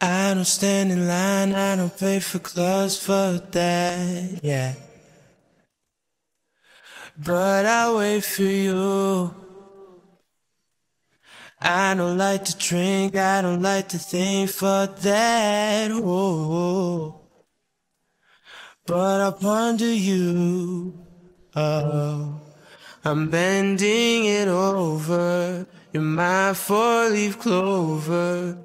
I don't stand in line, I don't pay for clubs for that, yeah. But I wait for you. I don't like to drink, I don't like to think for that, oh. But I ponder you, oh. I'm bending it over. You're my four-leaf clover.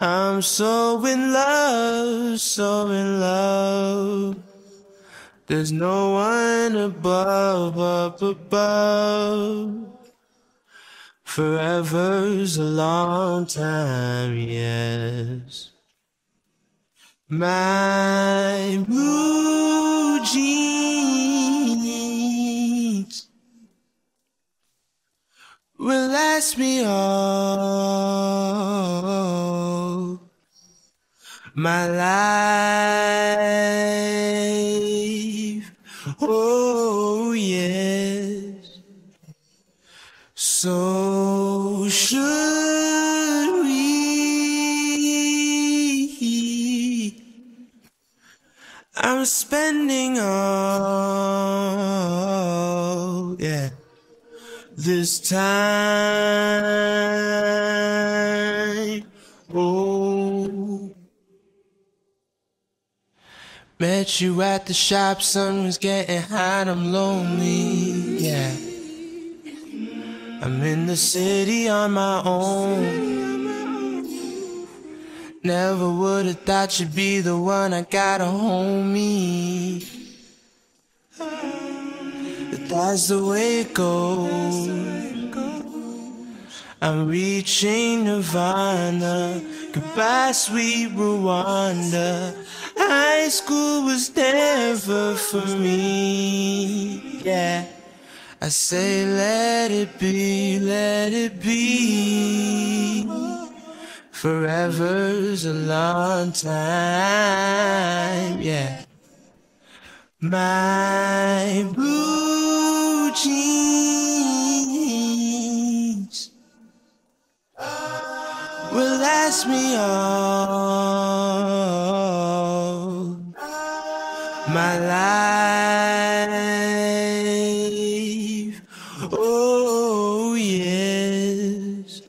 I'm so in love, so in love. There's no one above, up above. Forever's a long time, yes. My me all my life. Oh, yes. So should we. I'm spending all, yeah this time. Oh, met you at the shop, sun was getting hot, I'm lonely, yeah. I'm in the city on my own. Never would have thought you'd be the one I got a homie. That's the way it goes. I'm reaching Nirvana. Goodbye, sweet Rwanda. High school was never for me. Yeah. I say, let it be, let it be. Forever's a long time. Yeah. My blue jeans will last me all my life. Oh, yes.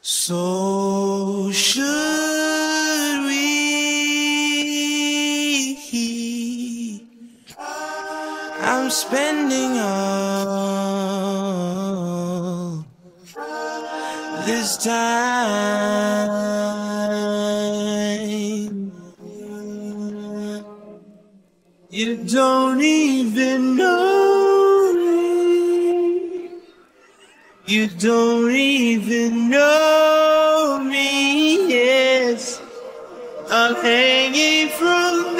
So should I'm spending all this time. You don't even know me. You don't even know me. Yes, I'm hanging from